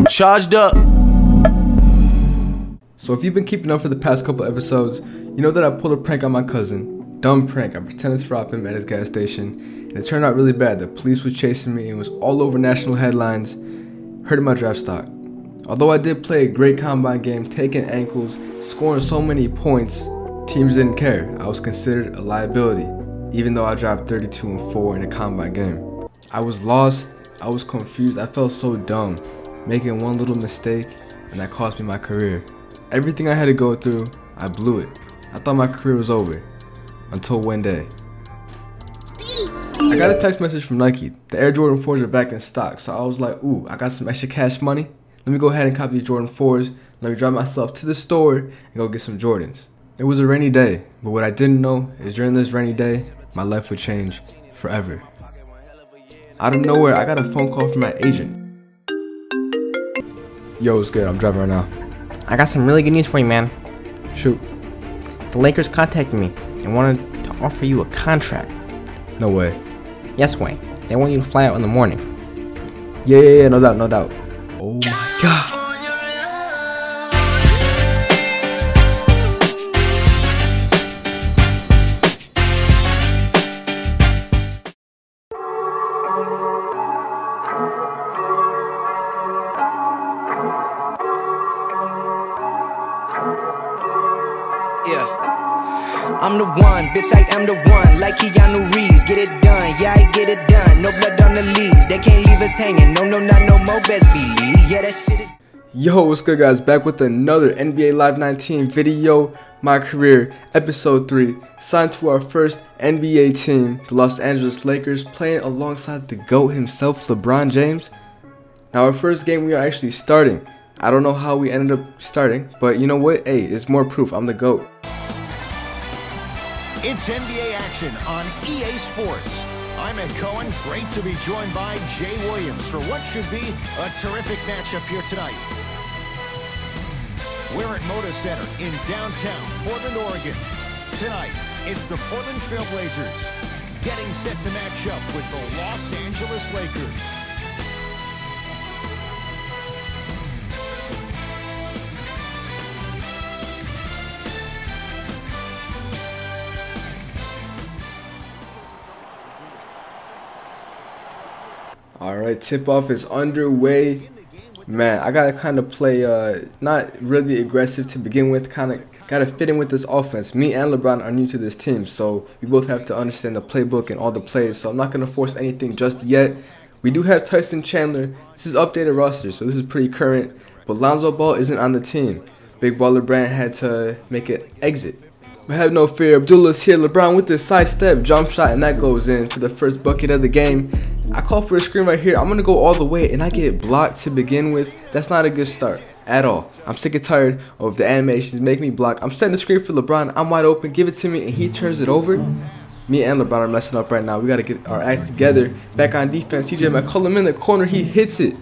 I'm charged up. So if you've been keeping up for the past couple episodes, you know that I pulled a prank on my cousin. Dumb prank. I pretended to rob him at his gas station, and it turned out really bad. The police was chasing me and was all over national headlines, hurting my draft stock. Although I did play a great combine game, taking ankles, scoring so many points, teams didn't care. I was considered a liability, even though I dropped 32 and 4 in a combine game. I was lost, I was confused, I felt so dumb, making one little mistake, and that cost me my career. Everything I had to go through, I blew it. I thought my career was over, until one day. I got a text message from Nike. The Air Jordan 4s are back in stock, so I was like, ooh, I got some extra cash money. Let me go ahead and copy the Jordan 4s. Let me drive myself to the store and go get some Jordans. It was a rainy day, but what I didn't know is during this rainy day, my life would change forever. Out of nowhere, I got a phone call from my agent. Yo, it's good. I'm driving right now. I got some really good news for you, man. Shoot. The Lakers contacted me and wanted to offer you a contract. No way. Yes, Wayne. They want you to fly out in the morning. Yeah, yeah, yeah. No doubt, no doubt. Oh my god. Hanging. No, no, not no more. Best believe. Yeah, that shit is. Yo, what's good, guys? Back with another NBA Live 19 video. My career, episode 3. Signed to our first NBA team, the Los Angeles Lakers, playing alongside the GOAT himself, LeBron James. Now, our first game, we are actually starting. I don't know how we ended up starting, but you know what? Hey, it's more proof. I'm the GOAT. It's NBA action on EA Sports. I'm Ed Cohen. Great to be joined by Jay Williams for what should be a terrific matchup here tonight. We're at Moda Center in downtown Portland, Oregon. Tonight, it's the Portland Trailblazers getting set to match up with the Los Angeles Lakers. Alright, tip off is underway. Man, I gotta kind of play uh, not really aggressive to begin with, kind of gotta fit in with this offense. Me and LeBron are new to this team, so we both have to understand the playbook and all the plays, so I'm not gonna force anything just yet. We do have Tyson Chandler. This is updated roster, so this is pretty current, but Lonzo Ball isn't on the team. Big Baller Brand had to make an exit. But have no fear, Abdullah's here. LeBron with this sidestep jump shot, and that goes in for the first bucket of the game. I call for a screen right here. I'm going to go all the way, and I get blocked to begin with. That's not a good start at all. I'm sick and tired of the animations make me block. I'm setting the screen for LeBron. I'm wide open. Give it to me, and he turns it over. Me and LeBron are messing up right now. We got to get our act together. Back on defense, CJ McCollum in the corner. He hits it.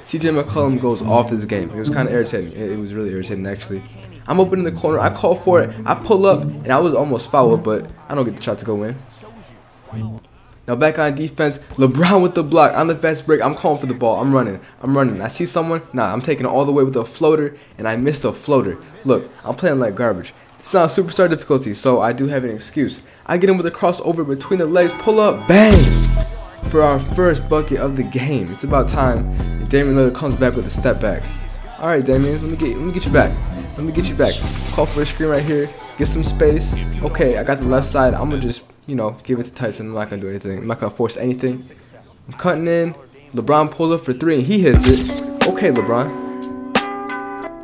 CJ McCollum goes off this game. It was kind of irritating. It was really irritating, actually. I'm open in the corner. I call for it. I pull up, and I was almost fouled, but I don't get the shot to go in. Now back on defense, LeBron with the block. On the fast break, I'm calling for the ball. I'm running. I'm running. I see someone. Nah, I'm taking it all the way with a floater, and I missed a floater. Look, I'm playing like garbage. It's not superstar difficulty, so I do have an excuse. I get him with a crossover between the legs, pull up, bang! For our first bucket of the game. It's about time. Damian Lillard comes back with a step back. All right, Damian, let me get let me get you back. Let me get you back. Call for a screen right here. Get some space. Okay, I got the left side. I'm gonna just you know give it to Tyson. I'm not gonna do anything. I'm not gonna force anything. I'm cutting in. LeBron pulls up for three and he hits it. Okay, LeBron.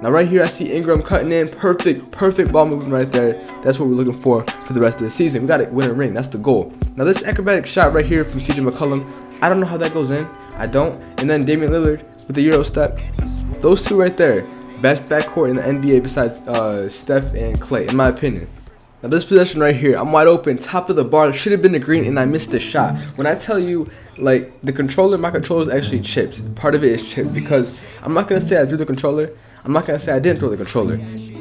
Now right here I see Ingram cutting in. Perfect, perfect ball movement right there. That's what we're looking for for the rest of the season. We got to win a ring. That's the goal. Now this acrobatic shot right here from CJ McCollum. I don't know how that goes in. I don't. And then Damian Lillard with the Euro step. Those two right there. Best backcourt in the NBA besides uh, Steph and Clay, in my opinion. Now this possession right here, I'm wide open, top of the bar, should have been the green, and I missed the shot. When I tell you, like, the controller, my controller is actually chipped. Part of it is chipped because I'm not going to say I threw the controller. I'm not going to say I didn't throw the controller.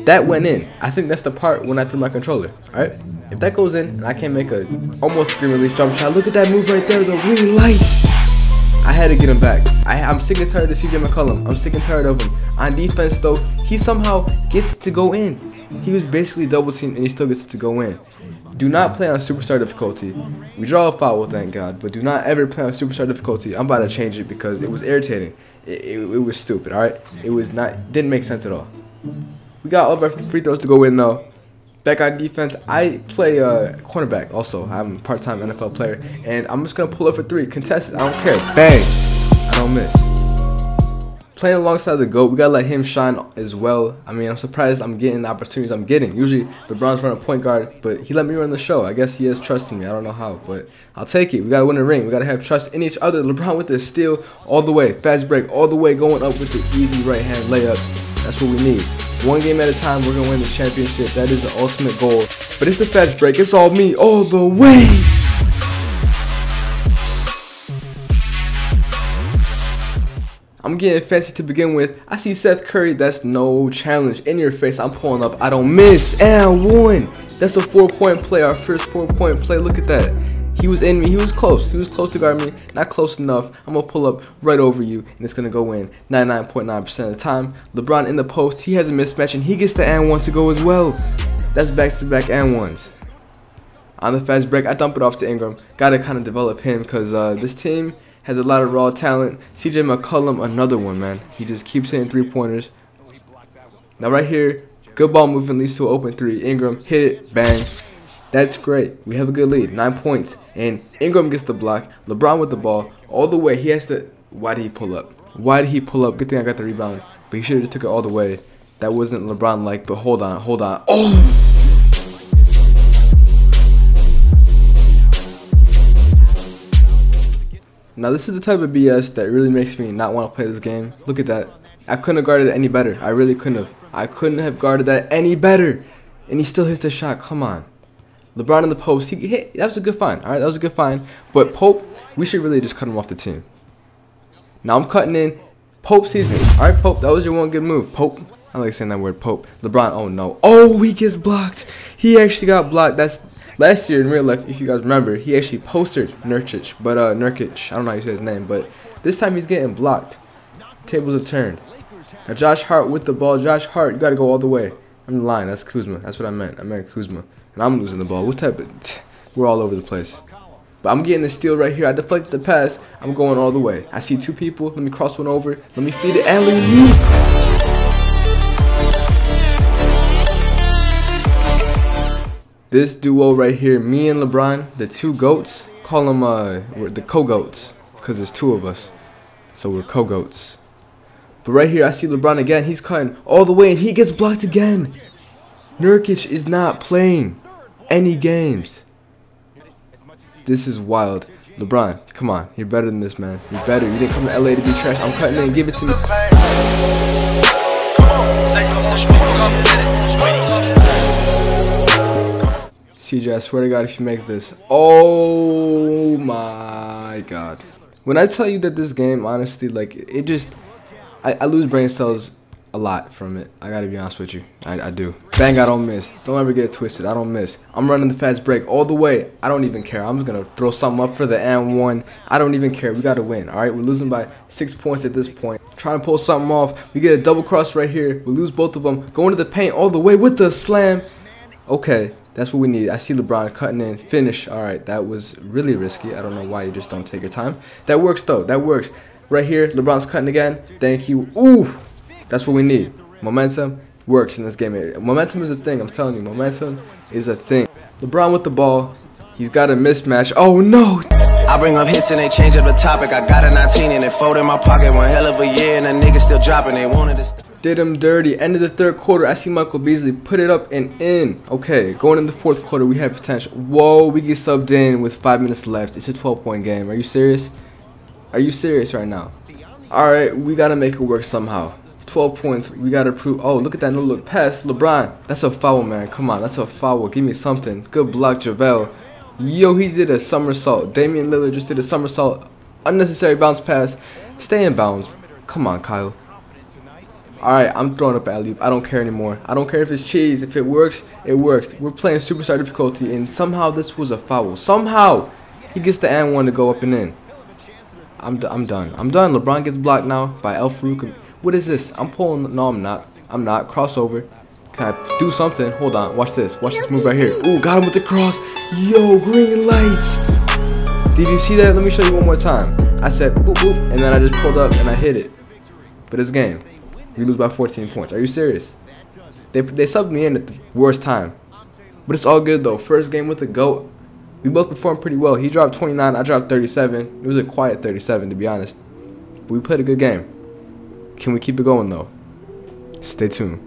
That went in. I think that's the part when I threw my controller. Alright? If that goes in, and I can make a almost screen release jump shot. Look at that move right there, the green lights. Had to get him back. I, I'm sick and tired of CJ McCollum. I'm sick and tired of him. On defense, though, he somehow gets to go in. He was basically double teamed and he still gets to go in. Do not play on superstar difficulty. We draw a foul, thank God, but do not ever play on superstar difficulty. I'm about to change it because it was irritating. It, it, it was stupid, alright? It was not, didn't make sense at all. We got all our free throws to go in though. Back on defense, I play uh, cornerback also. I'm a part-time NFL player, and I'm just gonna pull up for three, contested. I don't care. Bang! I don't miss. Playing alongside the GOAT, we gotta let him shine as well. I mean, I'm surprised I'm getting the opportunities I'm getting. Usually, LeBron's running point guard, but he let me run the show. I guess he is trusting me. I don't know how, but I'll take it. We gotta win a ring. We gotta have trust in each other. LeBron with the steal all the way, fast break all the way, going up with the easy right hand layup. That's what we need. One game at a time, we're gonna win the championship. That is the ultimate goal. But it's the fast break. It's all me all the way. I'm getting fancy to begin with. I see Seth Curry, that's no challenge. In your face, I'm pulling up, I don't miss. And one. That's a four point play, our first four point play. Look at that. He was in me, he was close. He was close to guard me, not close enough. I'm gonna pull up right over you, and it's gonna go in 99.9% of the time. LeBron in the post, he has a mismatch, and he gets the and one to go as well. That's back to back and ones. On the fast break, I dump it off to Ingram. Gotta kind of develop him because uh, this team has a lot of raw talent. CJ McCollum, another one, man. He just keeps hitting three pointers. Now, right here, good ball movement leads to an open three. Ingram hit it, bang. That's great. We have a good lead, nine points. And Ingram gets the block. LeBron with the ball all the way. He has to. Why did he pull up? Why did he pull up? Good thing I got the rebound. But he should have just took it all the way. That wasn't LeBron like. But hold on, hold on. Oh! Now this is the type of BS that really makes me not want to play this game. Look at that. I couldn't have guarded it any better. I really couldn't have. I couldn't have guarded that any better. And he still hits the shot. Come on. LeBron in the post. He hit. That was a good find. All right, that was a good find. But Pope, we should really just cut him off the team. Now I'm cutting in. Pope sees me. All right, Pope. That was your one good move. Pope. I like saying that word. Pope. LeBron. Oh no. Oh, he gets blocked. He actually got blocked. That's last year in real life, if you guys remember, he actually posted Nurkic, but uh, Nurkic, I don't know how you say his name, but this time he's getting blocked. Tables have turned. Now Josh Hart with the ball. Josh Hart, you got to go all the way. I'm lying. That's Kuzma. That's what I meant. I meant Kuzma. And I'm losing the ball. What type of... We're all over the place. But I'm getting the steal right here. I deflected the pass. I'm going all the way. I see two people. Let me cross one over. Let me feed it. Alley-oop. This duo right here, me and LeBron, the two goats, call them uh, the co-goats, because there's two of us. So we're co-goats. But right here, I see LeBron again. He's cutting all the way, and he gets blocked again. Nurkic is not playing any games. This is wild. LeBron, come on. You're better than this, man. You're better. You didn't come to LA to be trash. I'm cutting in. Give it to me. CJ, I swear to God, if you make this. Oh my God. When I tell you that this game, honestly, like, it just. I, I lose brain cells a lot from it. I gotta be honest with you. I, I do. Bang, I don't miss. Don't ever get twisted. I don't miss. I'm running the fast break all the way. I don't even care. I'm just gonna throw something up for the and one. I don't even care. We gotta win. Alright, we're losing by six points at this point. Trying to pull something off. We get a double cross right here. We lose both of them. Go into the paint all the way with the slam. Okay, that's what we need. I see LeBron cutting in, finish. All right, that was really risky. I don't know why you just don't take your time. That works though. That works. Right here, LeBron's cutting again. Thank you. Ooh, that's what we need. Momentum works in this game. Momentum is a thing. I'm telling you, momentum is a thing. LeBron with the ball. He's got a mismatch. Oh no. I bring up hits and they change up the topic. I got a 19 and it fold in my pocket. One hell of a year and the niggas still dropping. They wanted to did him dirty. End of the third quarter, I see Michael Beasley put it up and in. Okay, going in the fourth quarter, we have potential. Whoa, we get subbed in with five minutes left. It's a 12-point game. Are you serious? Are you serious right now? All right, we got to make it work somehow. 12 points. We got to prove. Oh, look at that no look pass. LeBron. That's a foul, man. Come on. That's a foul. Give me something. Good block, JaVale. Yo, he did a somersault. Damian Lillard just did a somersault. Unnecessary bounce pass. Stay in bounds. Come on, Kyle. Alright, I'm throwing up alley -oop. I don't care anymore. I don't care if it's cheese. If it works, it works. We're playing superstar difficulty, and somehow this was a foul. Somehow, he gets the and one to go up and in. I'm, d- I'm done. I'm done. LeBron gets blocked now by Al-Farouq. What is this? I'm pulling. No, I'm not. I'm not. Crossover. Can I do something? Hold on. Watch this. Watch this move right here. Ooh, got him with the cross. Yo, green light. Did you see that? Let me show you one more time. I said boop boop, and then I just pulled up and I hit it. But it's game. We lose by 14 points. Are you serious? They, they subbed me in at the worst time. But it's all good though. First game with the GOAT. We both performed pretty well. He dropped 29, I dropped 37. It was a quiet 37 to be honest. But we played a good game. Can we keep it going though? Stay tuned.